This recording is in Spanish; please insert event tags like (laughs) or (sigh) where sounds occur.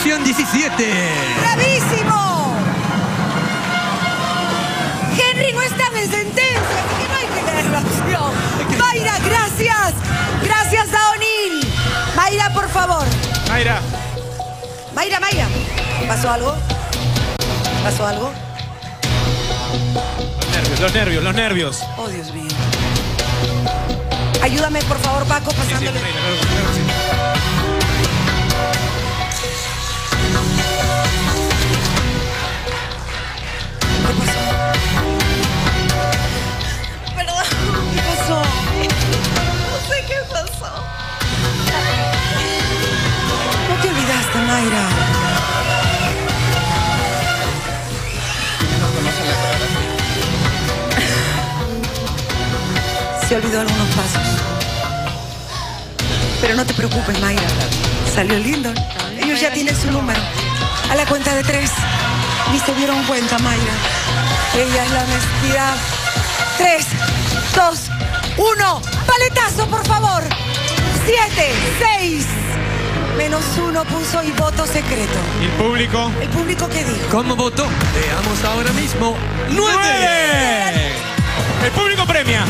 ¡Empate! ¡Bravísimo! Henry no está en sentencia, así que no hay que tener la opción. Mayra, gracias. Gracias a O'Neill. Mayra, por favor. Mayra. Mayra, Mayra. ¿Pasó algo? ¿Pasó algo? Los nervios, los nervios, los nervios. Oh, Dios mío. Ayúdame, por favor, Paco, Sí, sí, pasándole. Mayra, claro, claro que sí. Mayra. (laughs) Se olvidó algunos pasos. Pero no te preocupes, Mayra. Salió lindo. Ellos ya tienen su número. A la cuenta de tres. Ni se dieron cuenta, Mayra. Ella es la honestidad. Tres, dos, uno. Paletazo, por favor. Siete, seis. Puso y voto secreto. Y el público. ¿El público qué dijo? ¿Cómo votó? Veamos ahora mismo. ¡Nueve! ¡Nueve! El público premia.